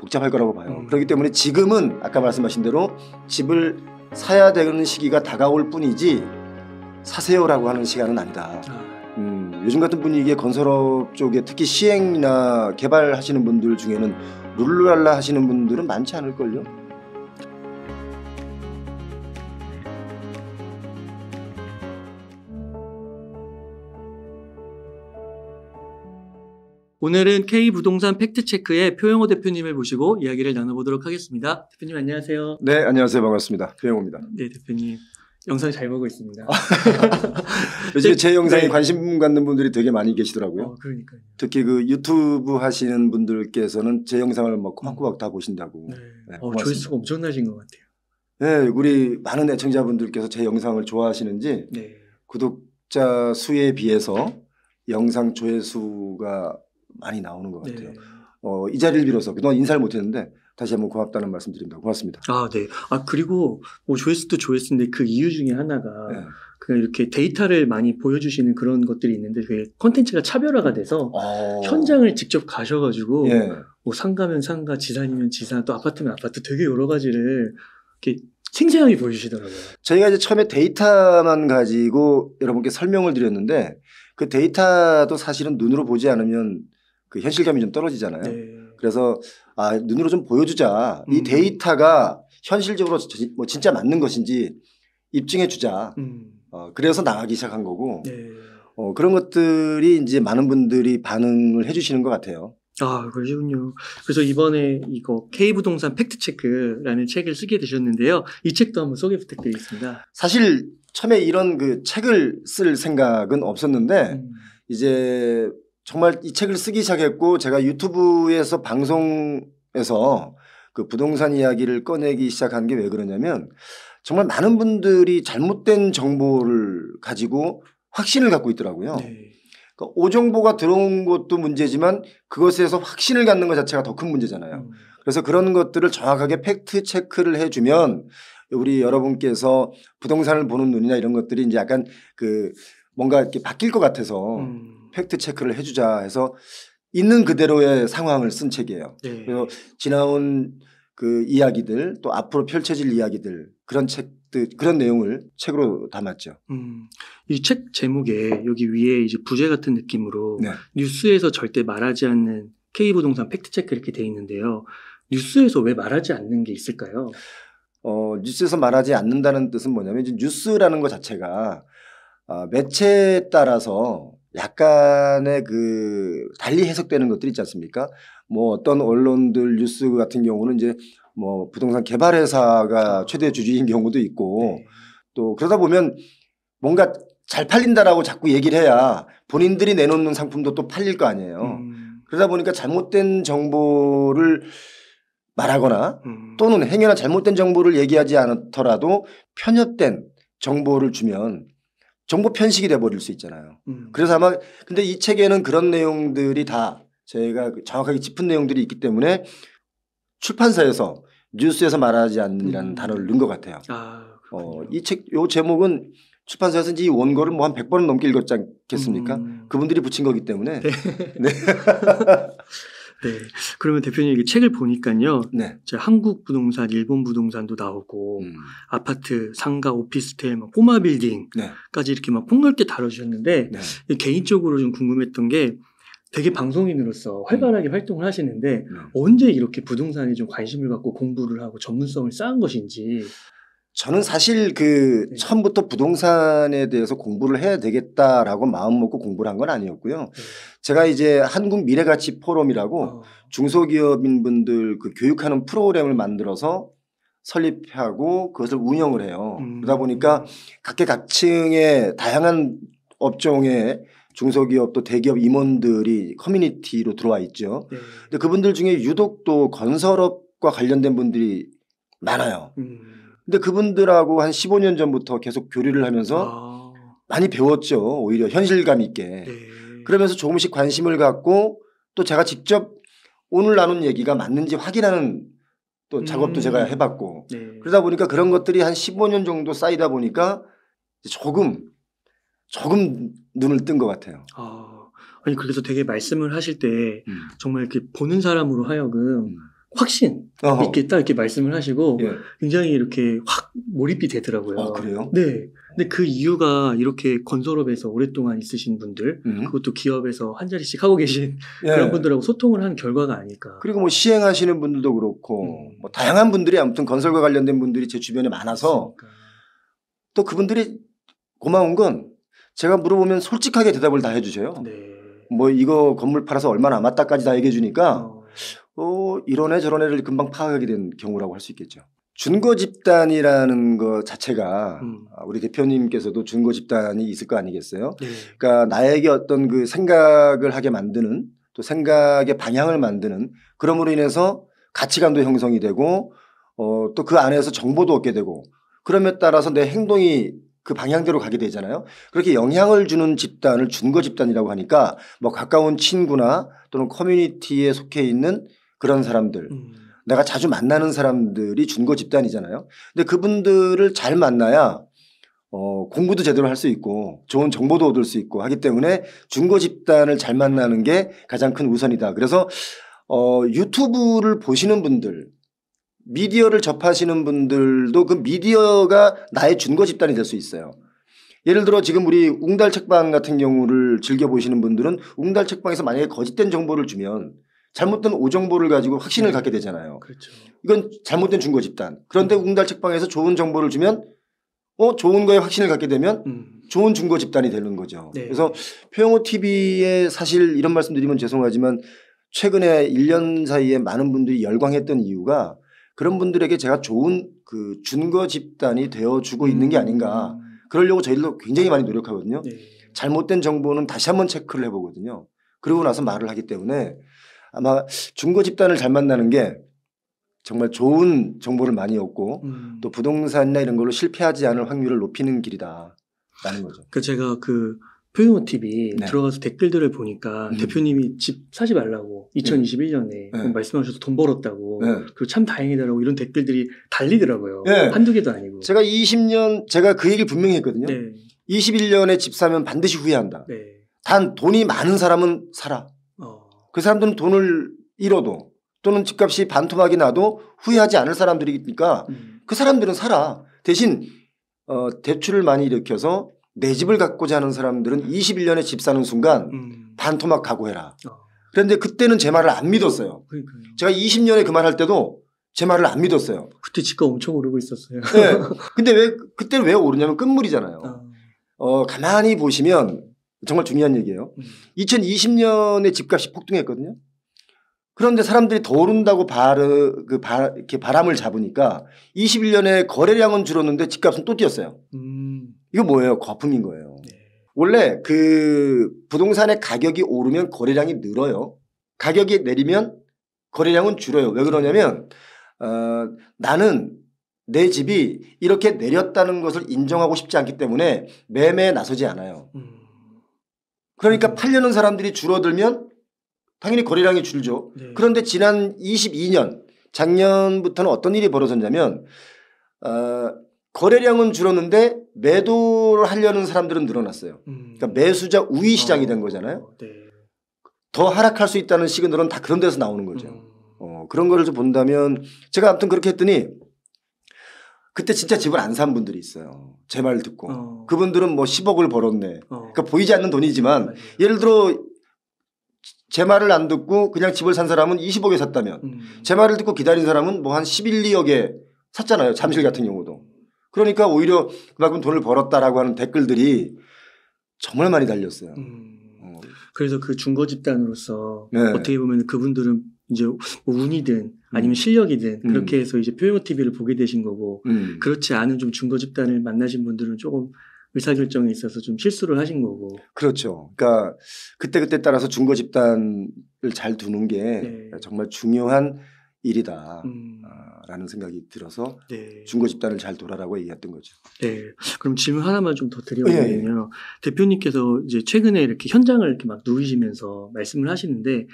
복잡할 거라고 봐요. 음. 그렇기 때문에 지금은 아까 말씀하신 대로 집을 사야 되는 시기가 다가올 뿐이지 사세요라고 하는 시간은 아니다. 아, 음, 요즘 같은 분위기에 건설업 쪽에 특히 시행이나 개발하시는 분들 중에는 룰루랄라 하시는 분들은 많지 않을걸요. 오늘은 K 부동산 팩트 체크의 표영호 대표님을 모시고 이야기를 나눠보도록 하겠습니다. 대표님 안녕하세요. 네, 안녕하세요. 반갑습니다. 표영호입니다. 네 대표님 영상 잘 보고 있습니다. 요즘에 제 영상에 네. 관심 갖는 분들이 되게 많이 계시더라고요. 어, 그러니까요. 특히 그 유튜브 하시는 분들께서는 제 영상을 뭐 꼬박꼬박 다 보신다고. 네. 네, 어. 조회수가 엄청나신 것 같아요. 네, 우리 많은 애청자분들께서 제 영상을 좋아하시는지 네. 구독자 수에 비해서 영상 조회수가 많이 나오는 것 같아요. 네. 어, 이 자리를 빌어서 그동안 인사를 못했는데 다시 한번 고맙다는 말씀 드립니다. 고맙습니다. 아, 네. 아, 그리고 뭐 조회수도 조회수인데 그 이유 중에 하나가 네. 그 이렇게 데이터를 많이 보여주시는 그런 것들이 있는데 그 콘텐츠가 차별화가 돼서 어, 현장을 직접 가셔가지고 예. 뭐 상가면 상가, 지산이면 지산, 또 아파트면 아파트 되게 여러 가지를 이렇게 생생하게 보여주시더라고요. 저희가 이제 처음에 데이터만 가지고 여러분께 설명을 드렸는데 그 데이터도 사실은 눈으로 보지 않으면 그 현실감이 좀 떨어지잖아요. 네. 그래서 아 눈으로 좀 보여주자. 이 음. 데이터가 현실적으로 지- 뭐 진짜 맞는 것인지 입증해 주자. 음. 어, 그래서 나가기 시작한 거고 네. 어, 그런 것들이 이제 많은 분들이 반응을 해주시는 것 같아요. 아, 그러시군요. 그래서 이번에 이거 K부동산 팩트체크라는 책을 쓰게 되셨는데요. 이 책도 한번 소개 부탁드리겠습니다. 사실 처음에 이런 그 책을 쓸 생각은 없었는데 음. 이제 정말 이 책을 쓰기 시작했고 제가 유튜브에서 방송에서 그 부동산 이야기를 꺼내기 시작한 게 왜 그러냐면 정말 많은 분들이 잘못된 정보를 가지고 확신을 갖고 있더라고요. 네. 그러니까 오정보가 들어온 것도 문제지만 그것에서 확신을 갖는 것 자체가 더 큰 문제잖아요. 음. 그래서 그런 것들을 정확하게 팩트 체크를 해주면 우리 여러분께서 부동산을 보는 눈이나 이런 것들이 이제 약간 그 뭔가 이렇게 바뀔 것 같아서 음. 팩트 체크를 해주자 해서 있는 그대로의 상황을 쓴 책이에요. 네. 그래서 지나온 그 이야기들 또 앞으로 펼쳐질 이야기들 그런 책들 그런 내용을 책으로 담았죠. 음, 이 책 제목에 여기 위에 이제 부제 같은 느낌으로 네. 뉴스에서 절대 말하지 않는 K부동산 팩트 체크 이렇게 돼 있는데요. 뉴스에서 왜 말하지 않는 게 있을까요? 어, 뉴스에서 말하지 않는다는 뜻은 뭐냐면 이제 뉴스라는 것 자체가 아, 매체에 따라서 약간의 그 달리 해석되는 것들이 있지 않습니까? 뭐 어떤 언론들 뉴스 같은 경우는 이제 뭐 부동산 개발회사가 최대 주주인 경우도 있고 네. 또 그러다 보면 뭔가 잘 팔린다라고 자꾸 얘기를 해야 본인들이 내놓는 상품도 또 팔릴 거 아니에요. 음, 그러다 보니까 잘못된 정보를 말하거나 음. 또는 행여나 잘못된 정보를 얘기하지 않더라도 편협된 정보를 주면 정보 편식이 돼버릴 수 있잖아요. 음. 그래서 아마 근데 이 책에는 그런 내용들이 다 제가 그 정확하게 짚은 내용들이 있기 때문에 출판사에서 뉴스에서 말하지 않는이라는 음. 단어를 넣은 것 같아요. 아, 어. 이 책 요 제목은 출판사에서 이제 이 원고를 뭐 한 100번은 넘게 읽었지 않겠습니까? 음. 그분들이 붙인 거기 때문에 네. 네. 그러면 대표님 이게 책을 보니까요. 네. 이제 한국 부동산, 일본 부동산도 나오고 음. 아파트, 상가, 오피스텔, 막 꼬마 빌딩까지 네. 이렇게 막 폭넓게 다뤄주셨는데 네. 개인적으로 좀 궁금했던 게 되게 방송인으로서 활발하게 활동을 하시는데 네. 언제 이렇게 부동산에 좀 관심을 갖고 공부를 하고 전문성을 쌓은 것인지 저는 사실 그 네. 처음부터 부동산에 대해서 공부를 해야 되겠다라고 마음 먹고 공부를 한 건 아니었고요. 제가 이제 한국 미래가치 포럼이라고 어, 중소기업인 분들 그 교육하는 프로그램을 만들어서 설립하고 그것을 운영을 해요. 음. 그러다 보니까 각계각층의 다양한 업종의 중소기업 또 대기업 임원들이 커뮤니티로 들어와 있죠. 네. 근데 그분들 중에 유독 또 건설업과 관련된 분들이 많아요. 음. 근데 그분들하고 한 15년 전부터 계속 교류를 하면서 아, 많이 배웠죠. 오히려 현실감 있게. 네. 그러면서 조금씩 관심을 갖고 또 제가 직접 오늘 나눈 얘기가 맞는지 확인하는 또 작업도 음. 제가 해봤고 네. 그러다 보니까 그런 것들이 한 15년 정도 쌓이다 보니까 조금 조금 눈을 뜬 것 같아요. 아, 아니 그래서 되게 말씀을 하실 때 음. 정말 이렇게 보는 사람으로 하여금 음. 확신 어허. 있게 딱 이렇게 말씀을 하시고 예. 굉장히 이렇게 확 몰입이 되더라고요. 아, 그래요? 네. 근데 그 이유가 이렇게 건설업에서 오랫동안 있으신 분들, 음. 그것도 기업에서 한 자리씩 하고 계신 예. 그런 분들하고 소통을 한 결과가 아닐까. 그리고 뭐 시행하시는 분들도 그렇고 음. 뭐 다양한 분들이 아무튼 건설과 관련된 분들이 제 주변에 많아서 그러니까. 또 그분들이 고마운 건 제가 물어보면 솔직하게 대답을 다 해주세요. 네. 뭐 이거 건물 팔아서 얼마 남았다까지 다 얘기해 주니까 어, 어, 이런 애 저런 애를 금방 파악하게 된 경우라고 할 수 있겠죠. 준거 집단이라는 것 자체가 음. 아, 우리 대표님께서도 준거 집단이 있을 거 아니겠어요? 네. 그러니까 나에게 어떤 그 생각을 하게 만드는 또 생각의 방향을 만드는 그럼으로 인해서 가치관도 형성이 되고 어, 또 그 안에서 정보도 얻게 되고 그럼에 따라서 내 행동이 그 방향대로 가게 되잖아요. 그렇게 영향을 주는 집단을 준거 집단이라고 하니까 뭐 가까운 친구나 또는 커뮤니티에 속해 있는 그런 사람들 음. 내가 자주 만나는 사람들이 준거 집단이잖아요. 근데 그분들을 잘 만나야 어, 공부도 제대로 할 수 있고 좋은 정보도 얻을 수 있고 하기 때문에 준거 집단을 잘 만나는 게 가장 큰 우선이다. 그래서 어, 유튜브를 보시는 분들 미디어를 접하시는 분들도 그 미디어가 나의 준거 집단이 될 수 있어요. 예를 들어 지금 우리 웅달 책방 같은 경우를 즐겨 보시는 분들은 웅달 책방에서 만약에 거짓된 정보를 주면 잘못된 오정보를 가지고 확신을 네. 갖게 되잖아요. 그렇죠. 이건 잘못된 준거 집단. 그런데 웅달 책방에서 좋은 정보를 주면 어 좋은 거에 확신을 갖게 되면 음. 좋은 준거 집단이 되는 거죠. 네. 그래서 표영호 TV에 사실 이런 말씀드리면 죄송하지만 최근에 1년 사이에 많은 분들이 열광했던 이유가 그런 분들에게 제가 좋은 그 준거 집단이 되어주고 있는 게 아닌가. 음. 그러려고 저희도 굉장히 많이 노력하거든요. 네. 잘못된 정보는 다시 한번 체크를 해보거든요. 그러고 나서 말을 하기 때문에 아마 준거 집단을 잘 만나는 게 정말 좋은 정보를 많이 얻고 음. 또 부동산이나 이런 걸로 실패하지 않을 확률을 높이는 길이다라는 거죠. 그 제가 그 표용호 TV 네. 들어가서 댓글들을 보니까 음. 대표님이 집 사지 말라고 2021년에 네. 말씀하셔서 돈 벌었다고 네. 그리고 참 다행이다라고 이런 댓글들이 달리더라고요. 네. 한두 개도 아니고. 제가 20년 제가 그 얘기를 분명히 했거든요. 네. 21년에 집 사면 반드시 후회한다. 네. 단 돈이 많은 사람은 살아. 어. 그 사람들은 돈을 잃어도 또는 집값이 반토막이 나도 후회하지 않을 사람들이니까 음. 그 사람들은 살아. 대신 어, 대출을 많이 일으켜서 내 집을 갖고자 하는 사람들은 21년에 집 사는 순간 음. 반토막 각오해라. 어. 그런데 그때는 제 말을 안 믿었어요. 그러니까요. 제가 20년에 그 말 할 때도 제 말을 안 믿었어요. 그때 집값 엄청 오르고 있었어요. 네. 근데 왜 그때는 왜 오르냐면 끝물이잖아요. 어. 어, 가만히 보시면 정말 중요한 얘기예요. 음. 2020년에 집값이 폭등했거든요. 그런데 사람들이 더 오른다고 바르, 그 바, 이렇게 바람을 잡으니까 21년에 거래량은 줄었는데 집값은 또 뛰었어요. 음. 이거 뭐예요? 거품인 거예요. 네. 원래 그 부동산의 가격이 오르면 거래량이 늘어요. 가격이 내리면 거래량은 줄어요. 왜 그러냐면 어, 나는 내 집이 이렇게 내렸다는 것을 인정하고 싶지 않기 때문에 매매에 나서지 않아요. 음. 그러니까 팔려는 사람들이 줄어들면 당연히 거래량이 줄죠. 네. 그런데 지난 22년 작년부터는 어떤 일이 벌어졌냐면 어, 거래량은 줄었는데 매도를 하려는 사람들은 늘어났어요. 음. 그러니까 매수자 우위 시장이 어. 된 거잖아요. 네. 더 하락할 수 있다는 시그널은 다 그런 데서 나오는 거죠. 음. 어, 그런 거를 좀 본다면 제가 아무튼 그렇게 했더니 그때 진짜 집을 안 산 분들이 있어요. 제 말 듣고. 어. 그분들은 뭐 10억을 벌었네. 어. 그러니까 보이지 않는 돈이지만 맞아요. 예를 들어 제 말을 안 듣고 그냥 집을 산 사람은 20억에 샀다면 음. 제 말을 듣고 기다린 사람은 뭐 한 11, 2억에 샀잖아요. 잠실 같은 경우도. 그러니까 오히려 그만큼 돈을 벌었다라고 하는 댓글들이 정말 많이 달렸어요. 음. 어, 그래서 그 중고 집단으로서 네. 어떻게 보면 그분들은 이제 뭐 운이든 아니면 음. 실력이든 음. 그렇게 해서 이제 표용호 TV를 보게 되신 거고 음. 그렇지 않은 좀 중고 집단을 만나신 분들은 조금 의사결정에 있어서 좀 실수를 하신 거고 그렇죠. 그러니까 그때그때 따라서 중고 집단을 잘 두는 게 네. 정말 중요한 일이다. 음, 라는 생각이 들어서 네. 중고 집단을 잘 돌아라고 얘기했던 거죠. 네. 그럼 질문 하나만 좀더 예, 드려보면요. 대표님께서 이제 최근에 이렇게 현장을 이렇게 막 누리시면서 말씀을 하시는데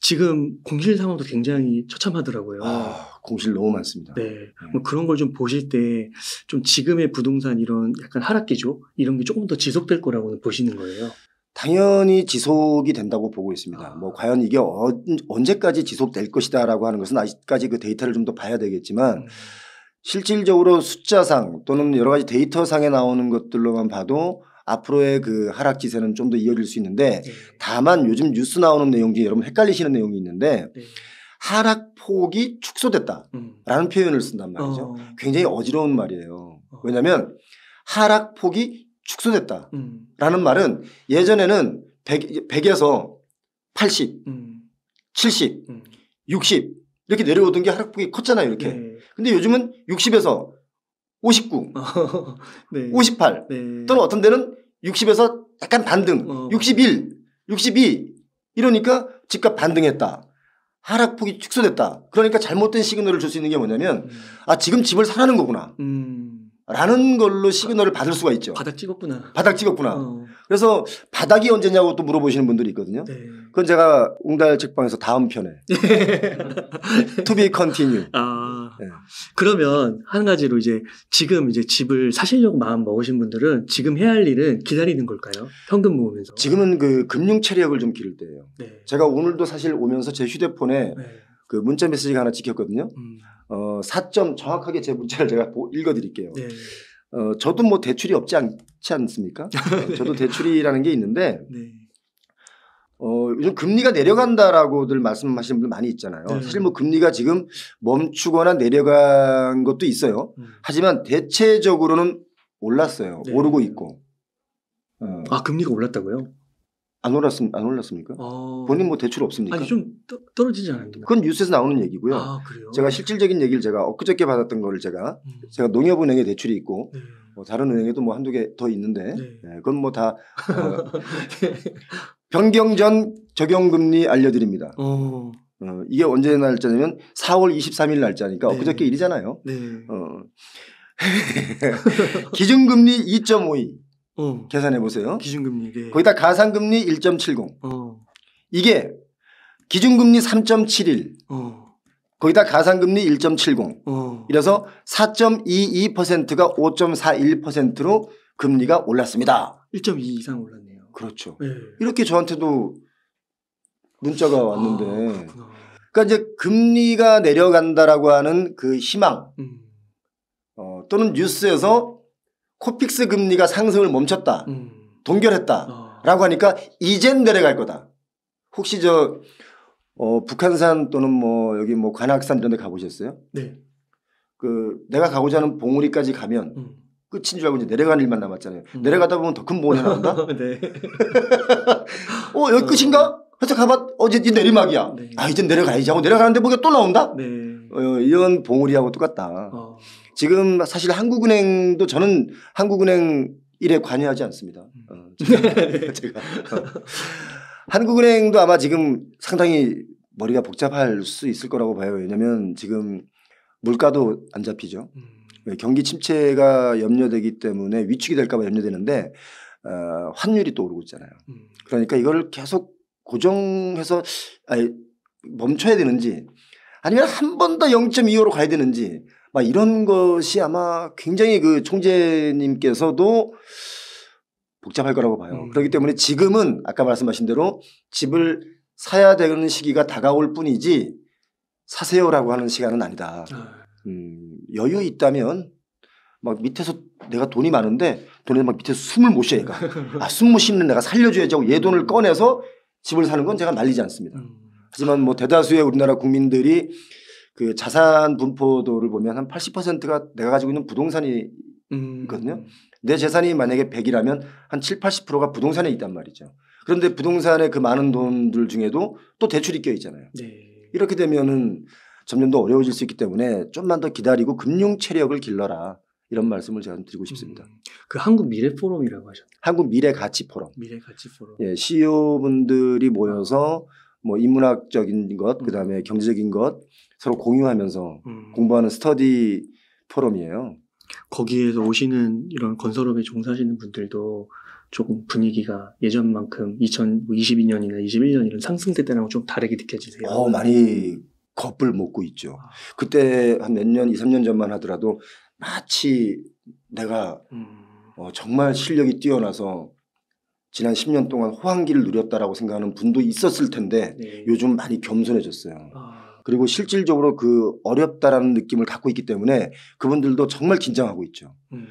지금 공실 상황도 굉장히 처참하더라고요. 아, 공실 너무 많습니다. 네. 뭐 그런 걸 좀 보실 때 좀 지금의 부동산 이런 약간 하락 기조 이런 게 조금 더 지속될 거라고는 보시는 거예요. 당연히 지속이 된다고 보고 있습니다. 아. 뭐 과연 이게 언, 언제까지 지속될 것이다라고 하는 것은 아직까지 그 데이터를 좀 더 봐야 되겠지만 음. 실질적으로 숫자상 또는 여러 가지 데이터상에 나오는 것들로만 봐도 앞으로의 그 하락 기세는 좀 더 이어질 수 있는데 네. 다만 요즘 뉴스 나오는 내용 중에 여러분 헷갈리시는 내용이 있는데 네. 하락폭이 축소됐다라는 음. 표현을 쓴단 말이죠. 어. 굉장히 어지러운 말이에요. 어. 왜냐하면 하락폭이 축소됐다라는 음. 말은 예전에는 100, 100에서 80, 음. 70, 음. 60 이렇게 내려오던 게 하락폭이 컸잖아요. 이렇게. 네. 근데 요즘은 60에서 59, 네. 58 네. 또는 어떤 데는 60에서 약간 반등, 어. 61, 62 이러니까 집값 반등했다. 하락폭이 축소됐다. 그러니까 잘못된 시그널을 줄 수 있는 게 뭐냐면 음. 아 지금 집을 사라는 거구나. 음. 라는 걸로 시그널을 받을 수가 있죠. 바닥 찍었구나. 바닥 찍었구나. 어. 그래서 바닥이 언제냐고 또 물어보시는 분들이 있거든요. 네. 그건 제가 웅달 책방에서 다음 편에 to be continue. 아. 네. 그러면 한 가지로 이제 지금 이제 집을 사시려고 마음 먹으신 분들은 지금 해야 할 일은 기다리는 걸까요? 현금 모으면서. 지금은 그 금융 체력을 좀 기를 때예요. 네. 제가 오늘도 사실 오면서 제 휴대폰에 네. 그 문자 메시지가 하나 찍혔거든요. 음. 어, 4점 정확하게 제 문자를 제가 보- 읽어드릴게요. 네. 어, 저도 뭐 대출이 없지 않지 않습니까? 어, 저도 대출이라는 게 있는데 네. 어, 요즘 금리가 내려간다라고들 말씀하시는 분들 많이 있잖아요. 네. 사실 뭐 금리가 지금 멈추거나 내려간 것도 있어요. 음. 하지만 대체적으로는 올랐어요. 네. 오르고 있고. 어, 아 금리가 올랐다고요? 안 올랐습 안 올랐습니까? 어. 본인 뭐 대출 없습니까? 아니 좀 떠, 떨어지지 않았나? 그건 뉴스에서 나오는 얘기고요. 아 그래요? 제가 실질적인 얘기를 제가 엊그저께 받았던 거를 제가 음. 제가 농협은행에 대출이 있고 네. 뭐 다른 은행에도 뭐 한두 개 더 있는데 네. 네, 그건 뭐다 어, 변경 전 적용 금리 알려드립니다. 어. 어, 이게 언제 날짜냐면 4월 23일 날짜니까 네. 엊그저께 일이잖아요. 네. 어. 기준금리 2.52 어. 계산해 보세요. 기준금리. 네. 거기다 가상금리 1.70 어. 이게 기준금리 3.71 어. 거기다 가상금리 1.70 어. 이래서 4.22%가 5.41%로 금리가 올랐습니다. 1.2 이상 올랐네요. 그렇죠. 네. 이렇게 저한테도 문자가 아, 왔는데 그렇구나. 그러니까 이제 금리가 내려간다라고 하는 그 희망 음. 어, 또는 뉴스에서 코픽스 금리가 상승을 멈췄다. 음. 동결했다. 아. 라고 하니까 이젠 내려갈 거다. 혹시 저 어, 북한산 또는 뭐 여기 뭐 관악산 이런 데 가보셨어요? 네. 그 내가 가고자 하는 봉우리까지 가면 음. 끝인 줄 알고 이제 내려가는 일만 남았잖아요. 음. 내려가다 보면 더 큰 봉우리 나온다? 네. 어, 여기 끝인가? 해서 가봐. 어제 이 내리막이야. 네. 아, 이제 내려가야지 하고 내려가는데 뭐가 또 나온다? 네. 어, 이런 봉우리하고 똑같다. 어. 지금 사실 한국은행도 저는 한국은행 일에 관여하지 않습니다. 어, 제가, 제가. 어. 한국은행도 아마 지금 상당히 머리가 복잡할 수 있을 거라고 봐요. 왜냐하면 지금 물가도 안 잡히죠. 음. 네, 경기 침체가 염려되기 때문에 위축이 될까봐 염려되는데 어, 환율이 또 오르고 있잖아요. 음. 그러니까 이걸 계속 고정해서 아니, 멈춰야 되는지 아니면 한 번 더 0.25로 가야 되는지 막 이런 것이 아마 굉장히 그 총재님께서도 복잡할 거라고 봐요. 음. 그렇기 때문에 지금은 아까 말씀하신 대로 집을 사야 되는 시기가 다가올 뿐이지 사세요라고 하는 시간은 아니다. 아. 음, 여유 있다면 막 밑에서 내가 돈이 많은데 돈에 막 밑에서 숨을 못 쉬어 얘가. 아, 숨 못 쉬는 내가 살려줘야지 하고 얘 돈을 꺼내서 집을 사는 건 제가 말리지 않습니다. 음. 하지만 뭐 대다수의 우리나라 국민들이 그 자산 분포도를 보면 한 80%가 내가 가지고 있는 부동산이 음. 있거든요. 내 재산이 만약에 100이라면 한 7, 80%가 부동산에 있단 말이죠. 그런데 부동산에 그 많은 돈들 중에도 또 대출이 껴 있잖아요. 네. 이렇게 되면은 점점 더 어려워질 수 있기 때문에 좀만 더 기다리고 금융 체력을 길러라. 이런 말씀을 제가 드리고 싶습니다. 음. 그 한국 미래 포럼이라고 하셨나요? 한국 미래 가치 포럼. 미래 가치 포럼. 예, CEO 분들이 모여서 뭐 인문학적인 것, 음. 그다음에 경제적인 것 서로 공유하면서 음. 공부하는 스터디 포럼이에요. 거기에서 오시는 이런 건설업에 종사하시는 분들도 조금 분위기가 예전만큼 2022년이나 21년이나 상승세 때랑 좀 다르게 느껴지세요. 어, 많이 겁을 먹고 있죠. 아. 그때 한 몇 년, 2, 3년 전만 하더라도 마치 내가 음. 어, 정말 실력이 뛰어나서 지난 10년 동안 호황기를 누렸다라고 생각하는 분도 있었을 텐데 네. 요즘 많이 겸손해졌어요. 아, 그리고 실질적으로 그 어렵다라는 느낌을 갖고 있기 때문에 그분들도 정말 긴장하고 있죠. 음.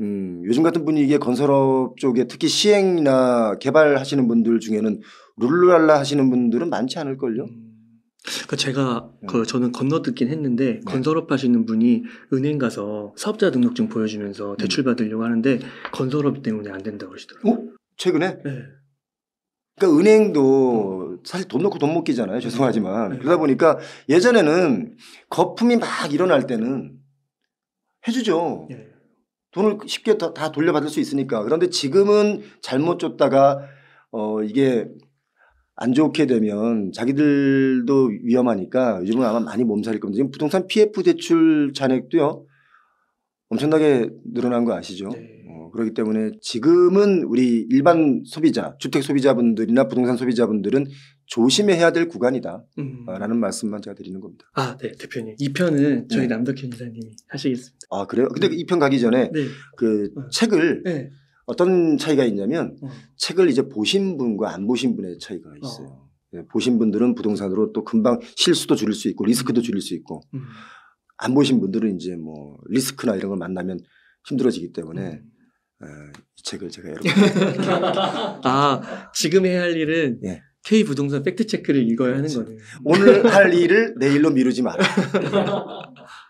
음, 요즘 같은 분위기에 건설업 쪽에 특히 시행이나 개발하시는 분들 중에는 룰루랄라 하시는 분들은 많지 않을걸요? 음. 그 제가 네. 그 저는 건너듣긴 했는데 건설업 하시는 분이 은행 가서 사업자 등록증 보여주면서 대출 받으려고 하는데 건설업 때문에 안 된다고 그러시더라고요. 어? 최근에? 네. 그러니까 은행도 사실 돈 넣고 돈 못 끼잖아요. 죄송하지만. 네. 그러다 보니까 예전에는 거품이 막 일어날 때는 해주죠. 네. 돈을 쉽게 다, 다 돌려받을 수 있으니까. 그런데 지금은 잘못 줬다가 어 이게 안 좋게 되면 자기들도 위험하니까 요즘은 아마 많이 몸살일 겁니다. 지금 부동산 PF 대출 잔액도요 엄청나게 늘어난 거 아시죠? 네. 어, 그렇기 때문에 지금은 우리 일반 소비자, 주택 소비자분들이나 부동산 소비자분들은 조심해야 될 구간이다라는 음. 말씀만 제가 드리는 겁니다. 아, 네, 대표님. 이 편은 저희 네. 남덕현 이사님이 하시겠습니다. 아 그래요? 근데 이편 가기 전에 네. 그 네. 책을 네. 어떤 차이가 있냐면 어. 책을 이제 보신 분과 안 보신 분의 차이가 있어요. 네, 보신 분들은 부동산으로 또 금방 실수도 줄일 수 있고 리스크도 줄일 수 있고 음. 안 보신 분들은 이제 뭐 리스크나 이런 걸 만나면 힘들어지기 때문에 음. 에, 이 책을 제가 여러분 아, 지금 해야 할 일은 예. K 부동산 팩트 체크를 읽어야 하는. 거네요. 오늘 할 일을 내일로 미루지 마라.